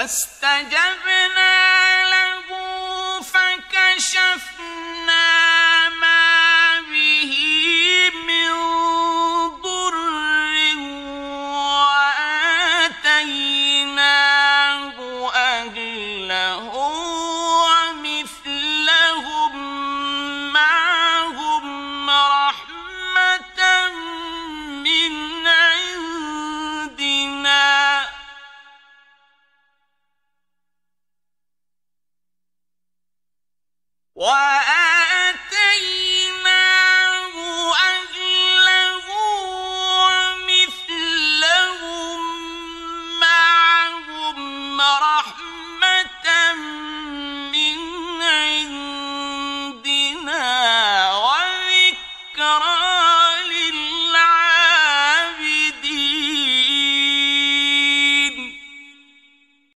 فاستجبنا له فكشفنا お。